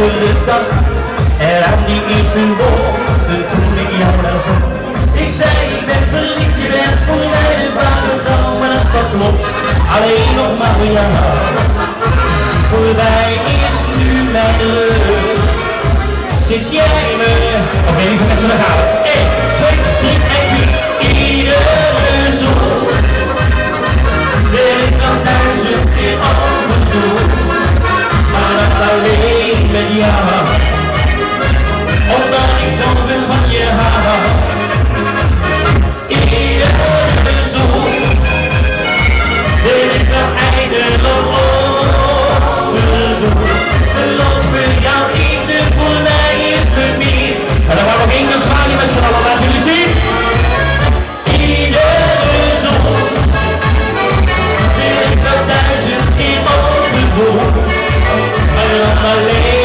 En aan die toen ik jou daar zag. Ik zei, ik ben verliefd, je bent voor mij de ware. Maar dat, klopt, alleen nog maar voor jou. Voor mij is nu mijn rust. Sinds jij me... Oké, okay, lieve mensen, dan gaan. my lady.